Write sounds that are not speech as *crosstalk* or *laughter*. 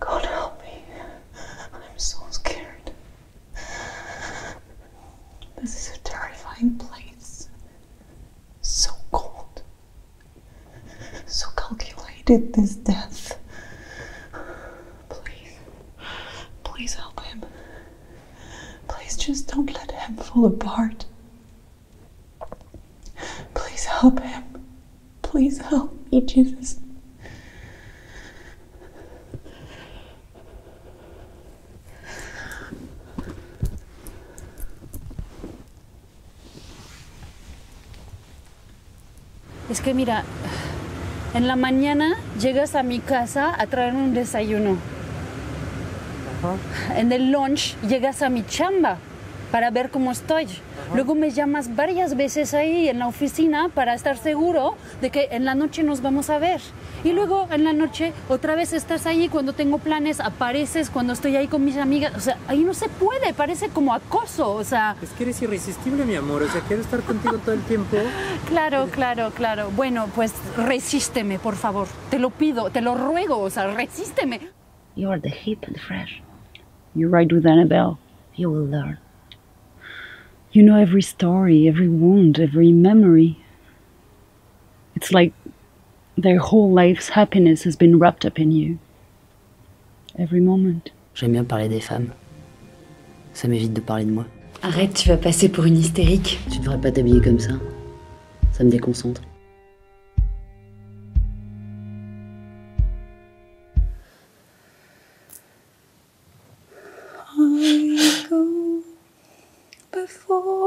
God help me. I'm so scared. This is a terrifying place. So cold. So calculated, this death. Please. Please help him. Please just don't let him fall apart. Please help him. Please help me, Jesus. Es que mira, en la mañana llegas a mi casa a traer un desayuno. En el lunch llegas a mi chamba para ver cómo estoy. Luego me llamas varias veces ahí en la oficina para estar seguro de que en la noche nos vamos a ver. Y luego en la noche otra vez estás ahí cuando tengo planes, apareces cuando estoy ahí con mis amigas. O sea, ahí no se puede, parece como acoso. O sea, Es que eres irresistible, mi amor. O sea, quiero estar contigo todo el tiempo. *laughs* claro, claro, claro. Bueno, pues resísteme, por favor. Te lo pido, te lo ruego. O sea, resísteme. You are the hip and fresh. You ride with Annabelle. You will learn. You know every story, every wound, every memory. It's like their whole life's happiness has been wrapped up in you. Every moment. J'aime bien parler des femmes. Ça m'évite de parler de moi. Arrête, tu vas passer pour une hystérique. Tu devrais pas t'habiller comme ça. Ça me déconcentre. Before